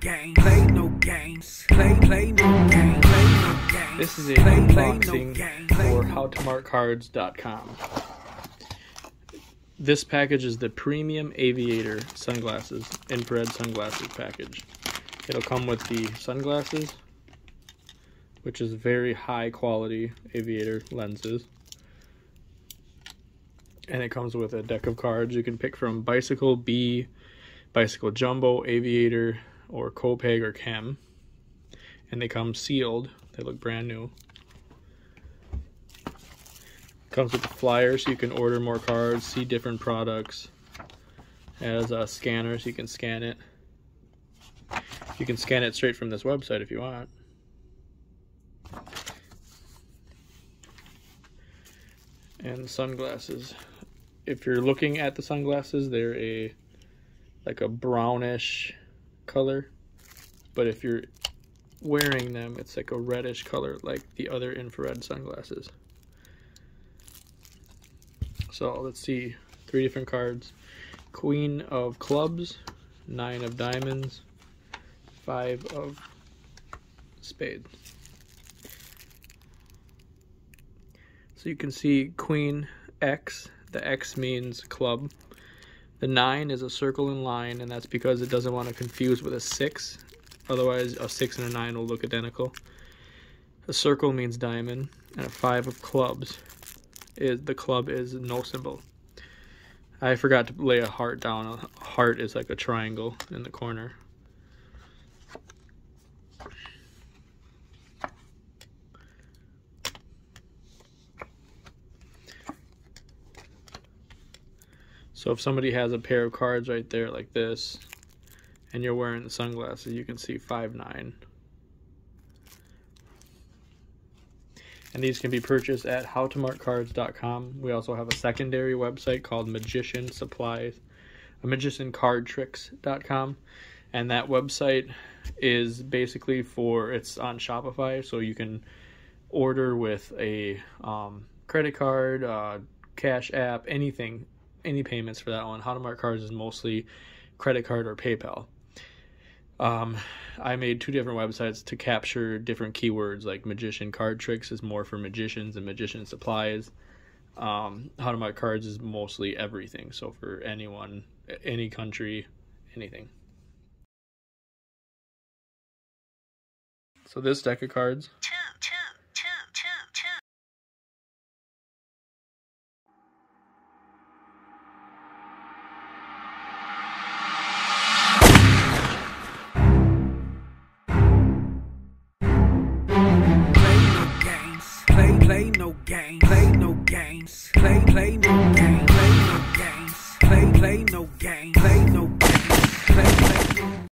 Play no games. Play play no. Play no games. This is a Play, play no unboxing for howtomarkcards.com. This package is the premium aviator sunglasses, infrared sunglasses package. It'll come with the sunglasses, which is very high quality aviator lenses. And it comes with a deck of cards you can pick from Bicycle, B, Bicycle Jumbo, Aviator, or Copag or KEM. And they come sealed. They look brand new. Comes with a flyer so you can order more cards, see different products. Has a scanner so you can scan it. You can scan it straight from this website if you want. And sunglasses. If you're looking at the sunglasses, they're a like a brownish color. But if you're wearing them, it's like a reddish color like the other infrared sunglasses. So let's see, three different cards. Queen of clubs, nine of diamonds, five of spades. So you can see Queen X, the X means club. The nine is a circle and line, and that's because it doesn't want to confuse with a six. Otherwise, a six and a nine will look identical. A circle means diamond, and a five of clubs is the club is no symbol. I forgot to lay a heart down. A heart is like a triangle in the corner. So if somebody has a pair of cards right there like this, and you're wearing sunglasses, you can see five nine. and these can be purchased at howtomarkcards.com. We also have a secondary website called Magician Supplies, magiciancardtricks.com, and that website is basically for it's on Shopify, so you can order with a um, credit card, uh, Cash App, anything, any payments for that one. How to Mark Cards is mostly credit card or PayPal. Um, I made two different websites to capture different keywords. Like magician card tricks is more for magicians and magician supplies. Um, mark cards is mostly everything. So for anyone, any country, anything. So this deck of cards. two, Play no games. Play no games. Play play no games.